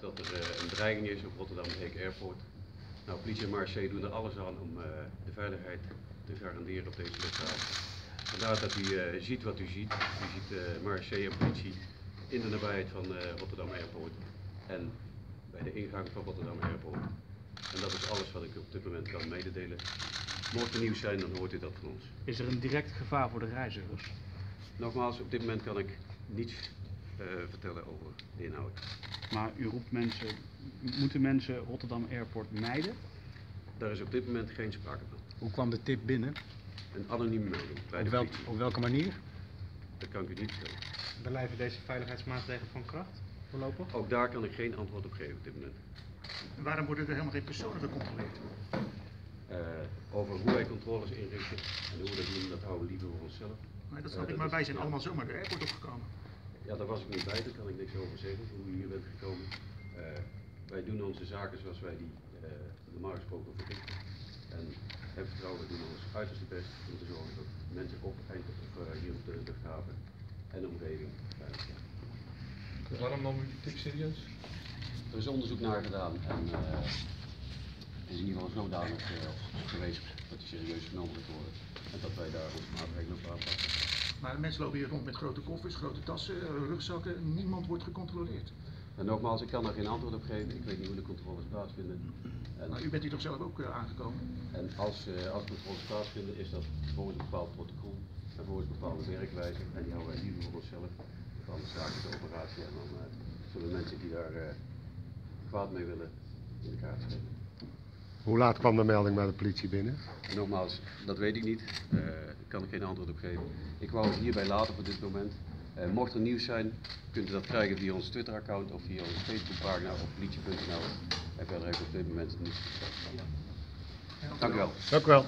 dat er eh, een dreiging is op Rotterdam Heek Airport. Nou, politie en marechaussee doen er alles aan om eh, de veiligheid te garanderen op deze luchthaven. Vandaar dat u eh, ziet wat u ziet. U ziet marechaussee en politie in de nabijheid van Rotterdam Airport en bij de ingang van Rotterdam Airport. En dat is alles wat ik op dit moment kan mededelen. Mocht er nieuws zijn, dan hoort u dat van ons. Is er een direct gevaar voor de reizigers? Nogmaals, op dit moment kan ik niets vertellen over de inhoud. Maar u roept mensen, moeten mensen Rotterdam Airport mijden? Daar is op dit moment geen sprake van. Hoe kwam de tip binnen? Een anonieme melding bij Op, de wel, op welke manier? Dat kan ik u niet vertellen. Blijven deze veiligheidsmaatregelen van kracht voorlopig? Ook daar kan ik geen antwoord op geven op dit moment. Waarom worden er helemaal geen personen gecontroleerd? Eh, over hoe wij controles inrichten en hoe we dat doen, dat houden we liever voor onszelf. Maar dat Eh, ik, dat maar wij zijn ja. allemaal zomaar de airport opgekomen. Ja, daar was ik niet bij, daar kan ik niks over zeggen, hoe u hier bent gekomen. Eh, wij doen onze zaken zoals wij die eh, normaal gesproken verrichten. En heb vertrouwen, we doen ons uiterste best om te zorgen dat mensen op, eind, of, eh, hier op de luchthaven en de omgeving veilig zijn. Waarom nam u die tip serieus? Er is onderzoek naar gedaan en het is in ieder geval zodanig geweest dat die serieus genomen moet worden. En dat wij daar onze maatregelen op aanpassen. Maar mensen lopen hier rond met grote koffers, grote tassen, rugzakken. Niemand wordt gecontroleerd. En nogmaals, ik kan daar geen antwoord op geven. Ik weet niet hoe de controles plaatsvinden. En, Maar u bent hier toch zelf ook eh, aangekomen? en als, eh, als controles plaatsvinden, is dat volgens een bepaald protocol en volgens een bepaalde werkwijze. En die houden wij liever voor onszelf van de zakelijke operatie. En dan eh, zullen mensen die daar kwaad mee willen in de kaart. Hoe laat kwam de melding bij de politie binnen? En nogmaals, dat weet ik niet. Daar kan ik geen antwoord op geven. Ik wou het hierbij laten voor dit moment. Eh, mocht er nieuws zijn, kunt u dat krijgen via ons Twitter-account of via onze Facebookpagina of politie.nl. En verder heb ik op dit moment niets. Dank u wel. Dank u wel.